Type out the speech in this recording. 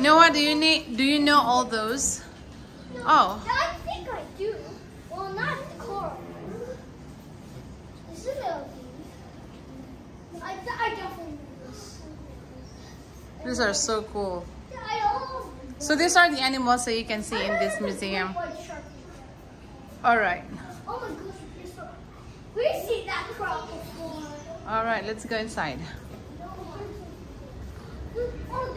Noah, do you need? Do you know all those? Oh. I think I do. Well, not the car. This is I definitely know this. These are so cool. So these are the animals that you can see in this museum. All right. Oh my gosh, we've seen that crop before. All right, let's go inside. Oh.